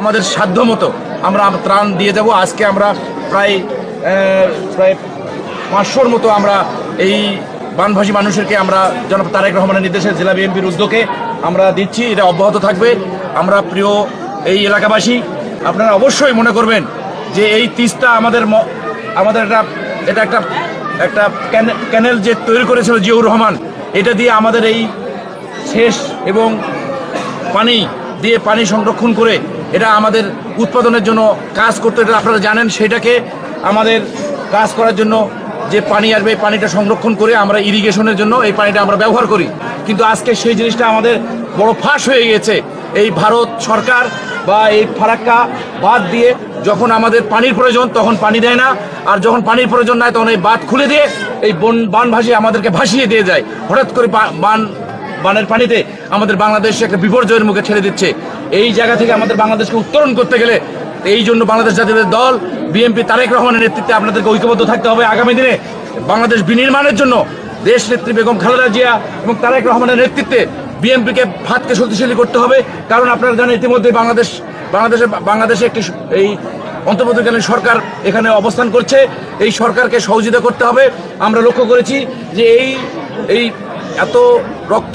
আমাদের সাধ্য মতো আমরা ত্রাণ দিয়ে যাব আজকে আমরা প্রায় প্রায় পাঁচশোর মতো আমরা এই বানভাসী মানুষেরকে আমরা জনাব তারেক রহমানের নির্দেশে জেলা বিএনপির উদ্যোগে আমরা দিচ্ছি। এটা অব্যাহত থাকবে। আমরা প্রিয় এই এলাকাবাসী, আপনারা অবশ্যই মনে করবেন যে এই তিস্তা আমাদের আমাদের একটা, এটা একটা একটা ক্যানেল যে তৈরি করেছিল জিয়াউর রহমান, এটা দিয়ে আমাদের এই শেষ এবং পানি দিয়ে পানি সংরক্ষণ করে এটা আমাদের উৎপাদনের জন্য কাজ করতে, এটা আপনারা জানেন, সেটাকে আমাদের কাজ করার জন্য যে পানি আসবে, এই পানিটা সংরক্ষণ করে আমরা ইরিগেশনের জন্য এই পানিটা আমরা ব্যবহার করি। কিন্তু আজকে সেই জিনিসটা আমাদের বড় ফাঁস হয়ে গেছে। এই ভারত সরকার বা এই ফারাক্কা বাদ দিয়ে যখন আমাদের পানির প্রয়োজন তখন পানি দেয় না, আর যখন পানির প্রয়োজন নাই তখন এই বাঁধ খুলে দিয়ে এই বন, বান ভাসিয়ে আমাদেরকে ভাসিয়ে দিয়ে যায়। হঠাৎ করে বান, বানের পানিতে আমাদের বাংলাদেশ একটা বিপর্যয়ের মুখে ছেড়ে দিচ্ছে। এই জায়গা থেকে আমাদের বাংলাদেশকে উত্তরণ করতে গেলে এই জন্য বাংলাদেশ জাতীয় দল, বিএনপি, তারেক রহমানের নেতৃত্বে আপনাদেরকে ঐক্যবদ্ধ থাকতে হবে আগামী দিনে। বাংলাদেশ বিনির্মাণের জন্য দেশ নেত্রী বেগম খালেদা জিয়া এবং তারেক রহমানের নেতৃত্বে বিএনপিকে ভাতকে শক্তিশালী করতে হবে। কারণ আপনারা জানেন ইতিমধ্যে বাংলাদেশ, বাংলাদেশে বাংলাদেশে একটি এই অন্তর্বর্তীকালীন সরকার এখানে অবস্থান করছে। এই সরকারকে সহযোগিতা করতে হবে। আমরা লক্ষ্য করেছি যে এই এই এত রক্ত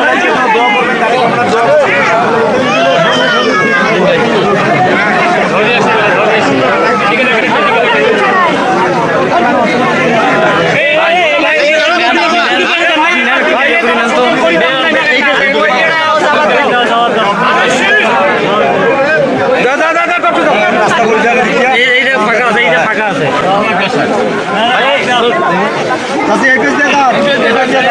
ভাই さすが100